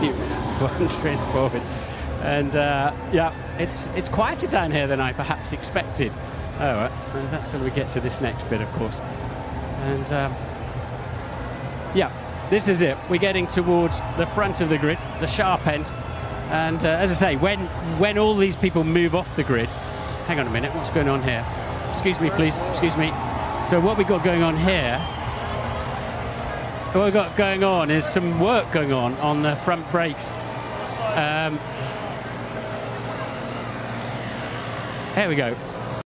keep wandering forward. And uh, yeah, it's it's quieter down here than I perhaps expected. Oh, and that's till we get to this next bit, of course. And um, yeah, this is it. We're getting towards the front of the grid, the sharp end. And uh, as I say, when when all these people move off the grid, hang on a minute, what's going on here? Excuse me, please. Excuse me. So what we got going on here? What we've got going on is some work going on on the front brakes. Um, here we go.